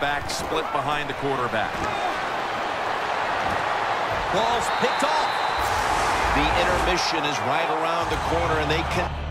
Back split behind the quarterback. Ball's picked off. The intermission is right around the corner, and they can...